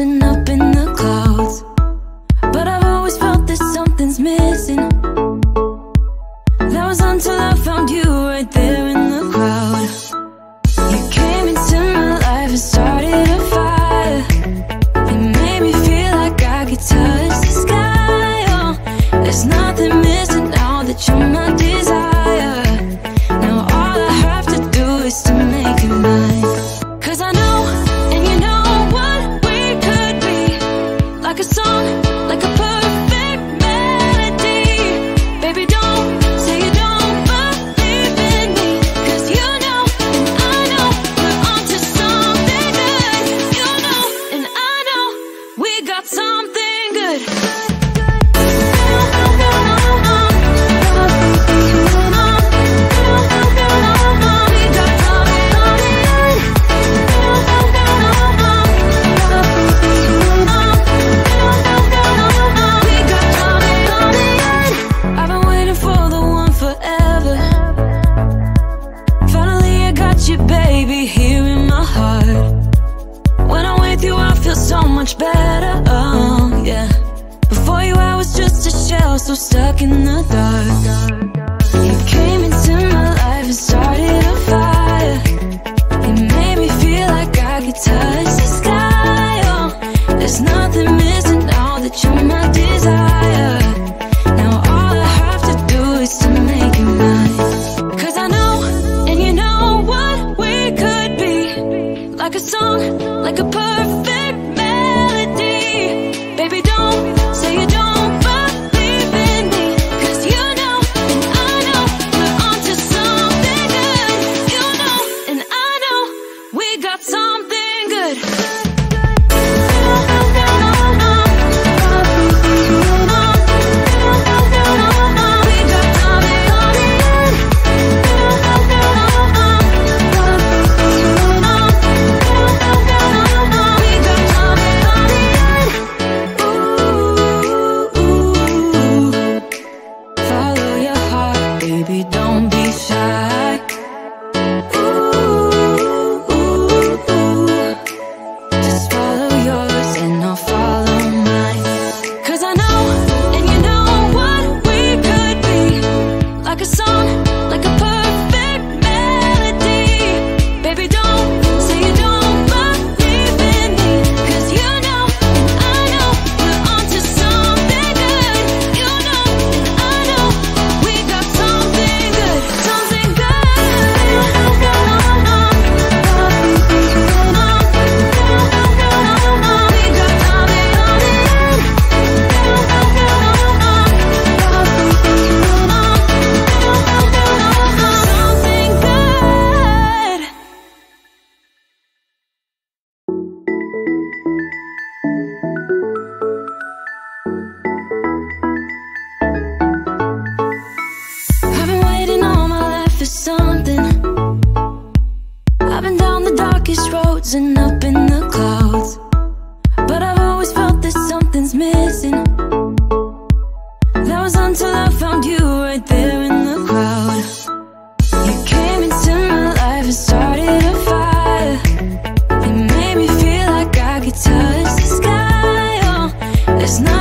frozen up in the clouds. But I've always felt that something's missing. That was until I found you right there in the crowd. You came into my life and started a fire. You made me feel like I could touch the sky. Oh, there's nothing missing now that you're my a song, you, baby, here in my heart. When I'm with you, I feel so much better. Oh, yeah. Before you, I was just a shell, so stuck in the dark. Like a song, like a perfect up in the clouds. But I've always felt that something's missing. That was until I found you right there in the crowd. You came into my life and started a fire. You made me feel like I could touch the sky. Oh, there's nothing.